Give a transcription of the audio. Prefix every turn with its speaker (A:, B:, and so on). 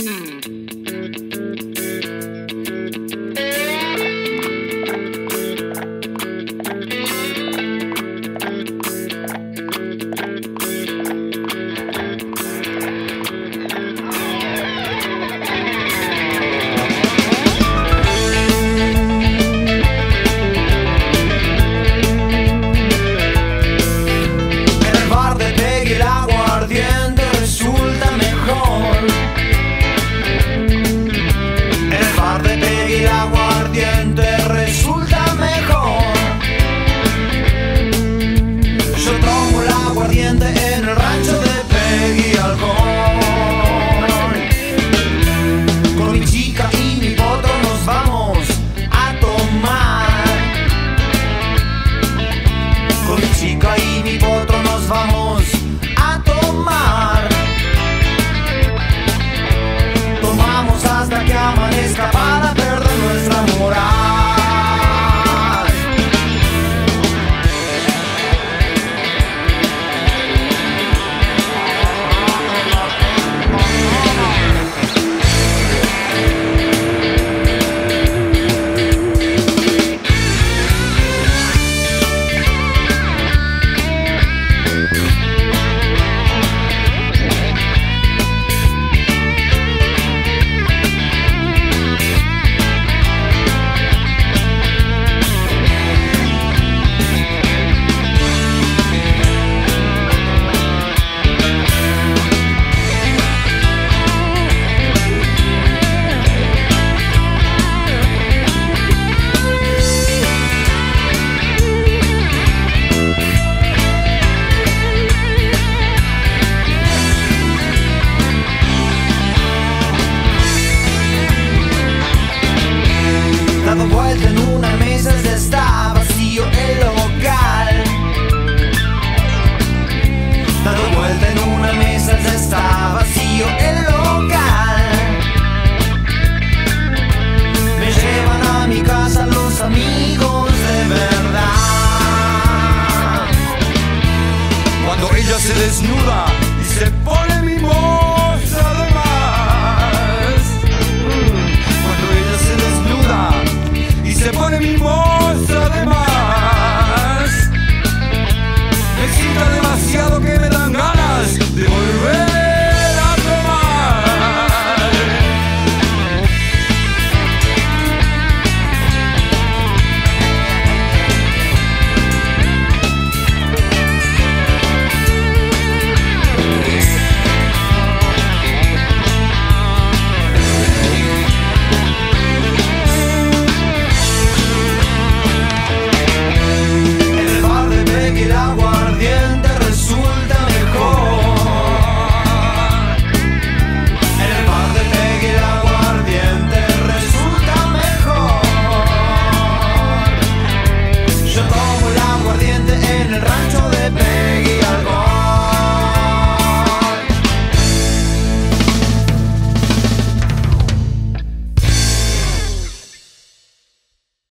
A: Mm.